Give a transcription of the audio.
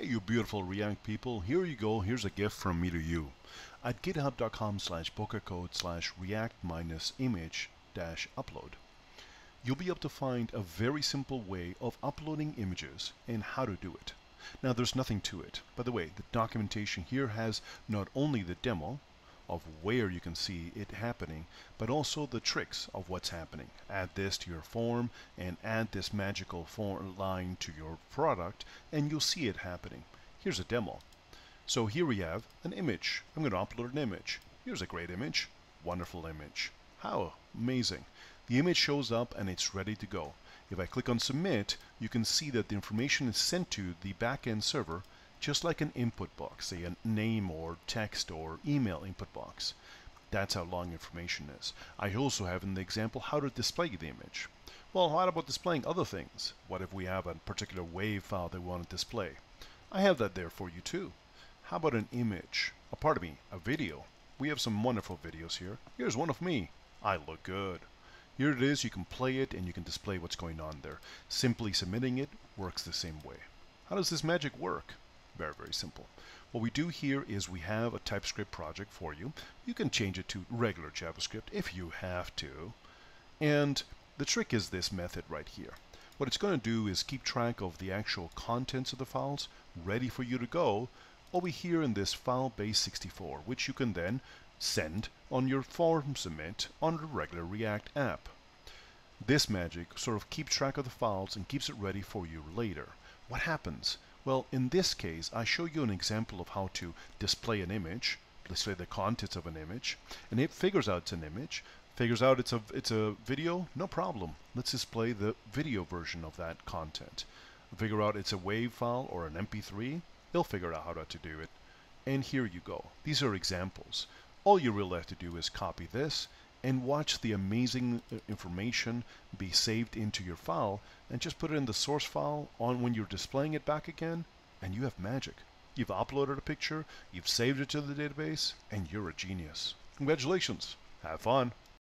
Hey, you beautiful React people, here you go, here's a gift from me to you. At github.com slash code slash react minus image dash upload, you'll be able to find a very simple way of uploading images and how to do it. Now there's nothing to it. By the way, the documentation here has not only the demo, of where you can see it happening, but also the tricks of what's happening. Add this to your form and add this magical form line to your product and you'll see it happening. Here's a demo. So here we have an image. I'm going to upload an image. Here's a great image. Wonderful image. How amazing. The image shows up and it's ready to go. If I click on submit, you can see that the information is sent to the backend server just like an input box, say a name or text or email input box. That's how long information is. I also have in the example how to display the image. Well, what about displaying other things? What if we have a particular WAV file that we want to display? I have that there for you too. How about an image? Oh, pardon me, a video. We have some wonderful videos here. Here's one of me. I look good. Here it is, you can play it and you can display what's going on there. Simply submitting it works the same way. How does this magic work? Very, very simple. What we do here is we have a TypeScript project for you. You can change it to regular JavaScript if you have to. And the trick is this method right here. What it's going to do is keep track of the actual contents of the files ready for you to go over here in this file base64, which you can then send on your form submit on the regular React app. This magic sort of keeps track of the files and keeps it ready for you later. What happens? Well, in this case, I show you an example of how to display an image, display the contents of an image, and it figures out it's an image, figures out it's a, it's a video, no problem. Let's display the video version of that content. Figure out it's a WAV file or an MP3, it'll figure out how to do it. And here you go. These are examples. All you really have to do is copy this and watch the amazing uh, information be saved into your file and just put it in the source file on when you're displaying it back again and you have magic. You've uploaded a picture, you've saved it to the database, and you're a genius. Congratulations. Have fun.